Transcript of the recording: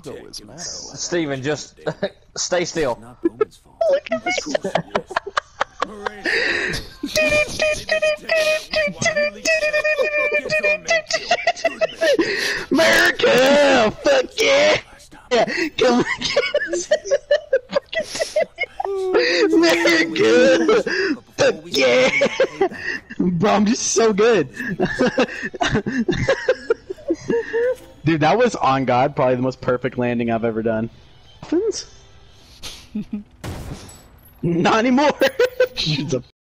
Devo is Matto. Steven, just stay still. Not Bowman's fault. America! Fuck yeah! yeah. Come America! Fuck yeah! Bro, I'm just so good. Dude, that was on God, probably the most perfect landing I've ever done. Dolphins? Not anymore.